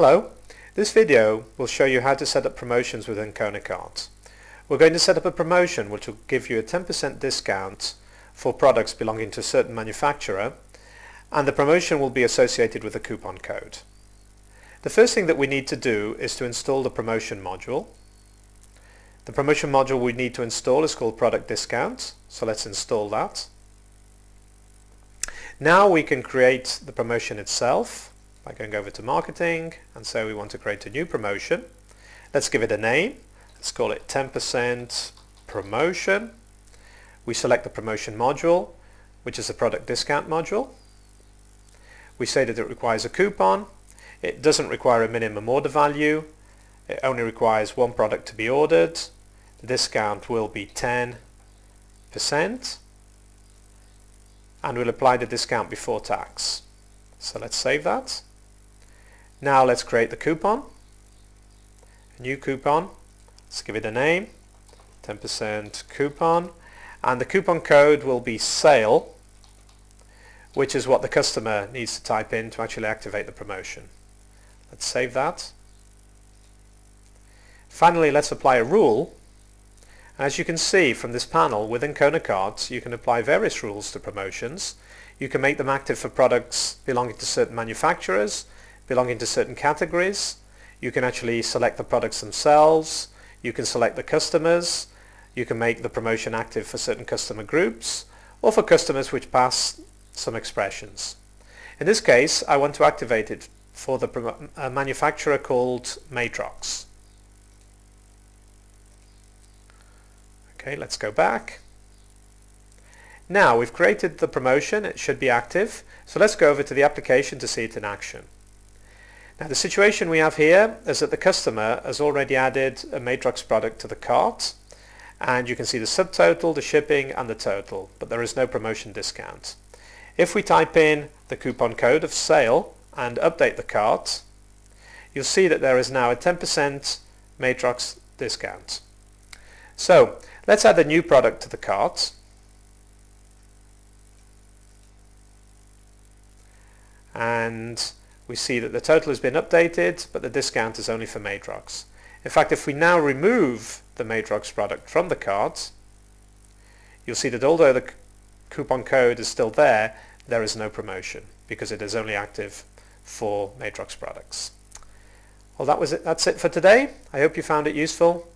Hello, this video will show you how to set up promotions within Kona. We're going to set up a promotion which will give you a 10% discount for products belonging to a certain manufacturer and the promotion will be associated with a coupon code. The first thing that we need to do is to install the promotion module. The promotion module we need to install is called product discount so let's install that. Now we can create the promotion itself by going over to marketing and so we want to create a new promotion. Let's give it a name. Let's call it 10% promotion. We select the promotion module which is the product discount module. We say that it requires a coupon. It doesn't require a minimum order value. It only requires one product to be ordered. The discount will be 10% and we'll apply the discount before tax. So let's save that. Now let's create the coupon. A new coupon. Let's give it a name. 10% coupon. And the coupon code will be SALE, which is what the customer needs to type in to actually activate the promotion. Let's save that. Finally, let's apply a rule. As you can see from this panel within KonaKart's, you can apply various rules to promotions. You can make them active for products belonging to certain manufacturers, belonging to certain categories. You can actually select the products themselves. You can select the customers. You can make the promotion active for certain customer groups or for customers which pass some expressions. In this case, I want to activate it for the manufacturer called Matrox. Okay, let's go back. Now we've created the promotion, it should be active. So let's go over to the application to see it in action. Now the situation we have here is that the customer has already added a Matrox product to the cart and you can see the subtotal, the shipping and the total, but there is no promotion discount. If we type in the coupon code of sale and update the cart, you'll see that there is now a 10% Matrox discount. So let's add a new product to the cart. And we see that the total has been updated, but the discount is only for Matrox. In fact, if we now remove the Matrox product from the cards, you'll see that although the coupon code is still there, there is no promotion because it is only active for Matrox products. Well, that was it. That's it for today. I hope you found it useful.